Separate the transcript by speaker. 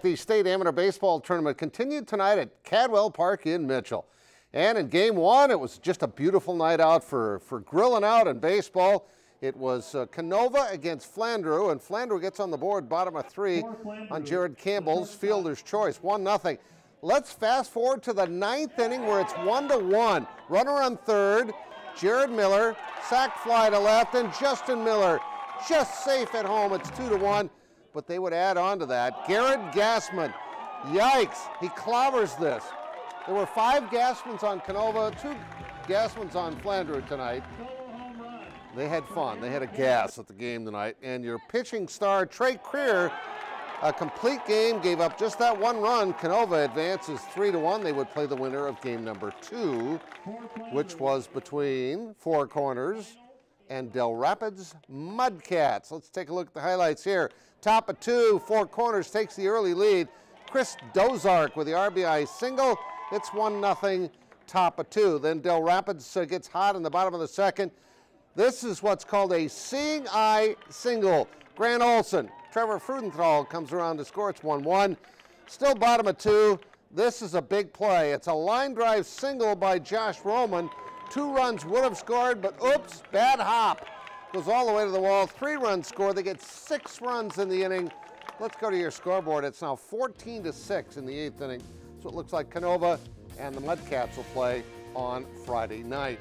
Speaker 1: The state amateur baseball tournament continued tonight at Cadwell Park in Mitchell. And in game one, it was just a beautiful night out for, for grilling out and baseball. It was uh, Canova against Flandreau, and Flandreau gets on the board, bottom of three on Jared Campbell's fielder's choice, one nothing. Let's fast forward to the ninth inning where it's one to one. Runner on third, Jared Miller, sac fly to left, and Justin Miller just safe at home. It's two to one, but they would add on to that. Garrett Gassman, yikes, he clobbers this. There were five Gassmans on Canova, two Gassmans on Flandreau tonight. They had fun. They had a gas at the game tonight. And your pitching star, Trey Creer, a complete game, gave up just that one run. Canova advances three to one. They would play the winner of game number two, which was between Four Corners and Dell Rapids Mudcats. Let's take a look at the highlights here. Top of two, Four Corners takes the early lead. Chris Dozark with the RBI single. It's one nothing. Top of two. Then Dell Rapids uh, gets hot in the bottom of the second. This is what's called a seeing eye single. Grant Olson, Trevor Frudenthal comes around to score. It's 1-1. Still bottom of two. This is a big play. It's a line drive single by Josh Roman. Two runs would have scored, but oops, bad hop. Goes all the way to the wall. Three runs score. They get six runs in the inning. Let's go to your scoreboard. It's now 14 to 6 in the eighth inning. So it looks like Canova and the Mudcats will play on Friday night.